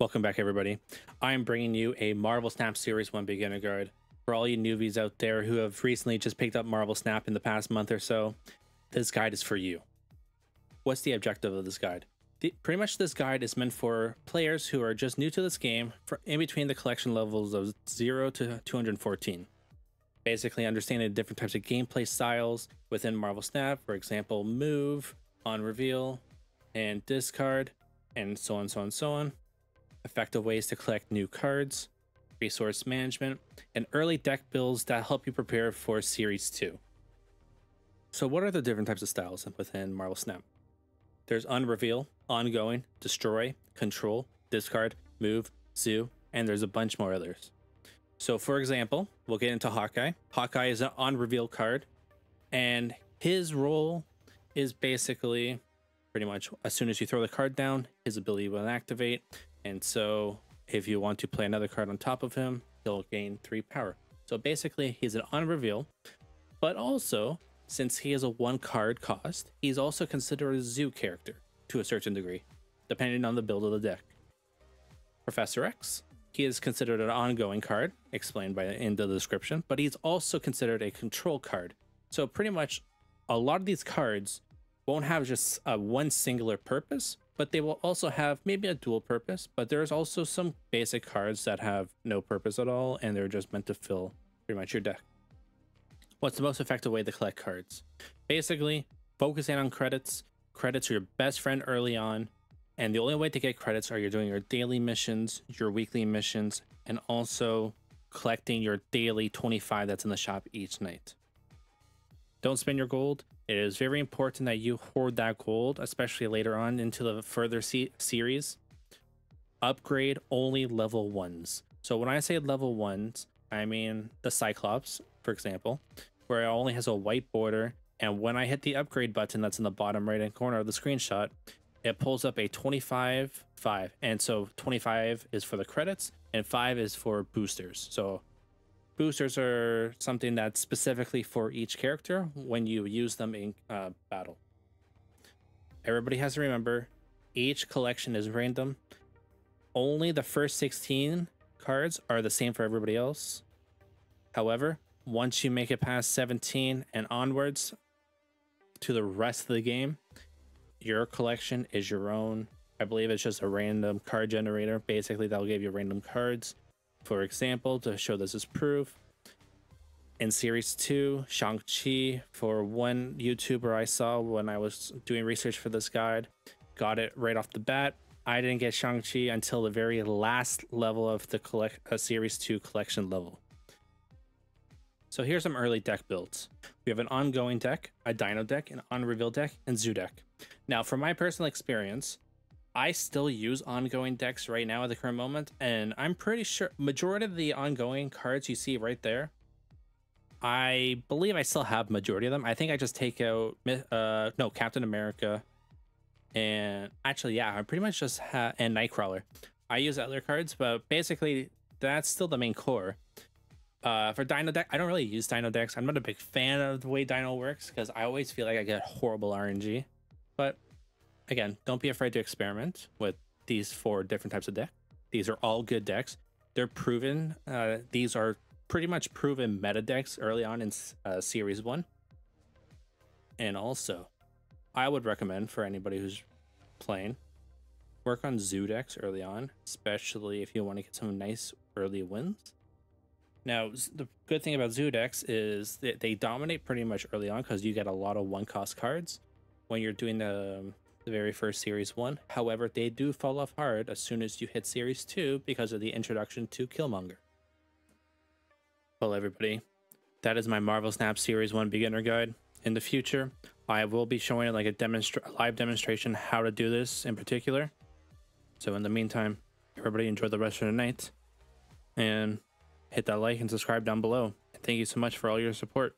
Welcome back, everybody. I'm bringing you a Marvel Snap Series 1 beginner guide. For all you newbies out there who have recently just picked up Marvel Snap in the past month or so, this guide is for you. What's the objective of this guide? The, pretty much this guide is meant for players who are just new to this game for in between the collection levels of 0 to 214. Basically understanding different types of gameplay styles within Marvel Snap, for example, move, on reveal, and discard, and so on, so on, so on effective ways to collect new cards, resource management, and early deck builds that help you prepare for Series 2. So, what are the different types of styles within Marvel Snap? There's On Reveal, Ongoing, Destroy, Control, Discard, Move, Zoo, and there's a bunch more others. So, for example, we'll get into Hawkeye. Hawkeye is an On Reveal card, and his role is basically pretty much as soon as you throw the card down, his ability will activate. And so if you want to play another card on top of him, he'll gain three power. So basically, he's an on reveal, but also, since he is a one card cost, he's also considered a zoo character to a certain degree, depending on the build of the deck. Professor X, he is considered an ongoing card, explained by in the description, but he's also considered a control card. So pretty much a lot of these cards won't have just a one singular purpose, but they will also have maybe a dual purpose. But there's also some basic cards that have no purpose at all, and they're just meant to fill pretty much your deck. What's the most effective way to collect cards? Basically, focusing on credits. Credits are your best friend early on, and the only way to get credits are you're doing your daily missions, your weekly missions, and also collecting your daily 25 that's in the shop each night. Don't spend your gold. It is very important that you hoard that gold, especially later on into the further series. Upgrade only level ones. So when I say level ones, I mean the Cyclops, for example, where it only has a white border. And when I hit the upgrade button that's in the bottom right hand corner of the screenshot, it pulls up a 25 5. And so 25 is for the credits and 5 is for boosters. So boosters are something that's specifically for each character when you use them in uh, battle. Everybody has to remember each collection is random. Only the first 16 cards are the same for everybody else. However, once you make it past 17 and onwards to the rest of the game, your collection is your own. I believe it's just a random card generator. Basically, that'll give you random cards for example, to show this as proof, in series two, Shang-Chi, for one YouTuber I saw when I was doing research for this guide, got it right off the bat. I didn't get Shang-Chi until the very last level of the collect uh, series two collection level. So here's some early deck builds. We have an ongoing deck, a dino deck, an on-reveal deck, and zoo deck. Now, from my personal experience, I still use ongoing decks right now at the current moment, and I'm pretty sure majority of the ongoing cards you see right there, I believe I still have majority of them. I think I just take out uh no Captain America, and actually yeah, I pretty much just have and Nightcrawler. I use other cards, but basically that's still the main core. Uh, for Dino deck, I don't really use Dino decks. I'm not a big fan of the way Dino works because I always feel like I get horrible RNG. But again, don't be afraid to experiment with these four different types of deck. These are all good decks. They're proven. Uh, these are pretty much proven meta decks early on in uh, Series 1. And also, I would recommend for anybody who's playing, work on zoo decks early on, especially if you want to get some nice early wins. Now, the good thing about zoo decks is that they dominate pretty much early on because you get a lot of one cost cards. When you're doing the the very first Series 1. However, they do fall off hard as soon as you hit Series 2 because of the introduction to Killmonger. Well, everybody, that is my Marvel Snap Series 1 beginner guide. In the future, I will be showing like a, demonstra live demonstration how to do this in particular. So in the meantime, everybody enjoy the rest of the night and hit that like and subscribe down below. thank you so much for all your support.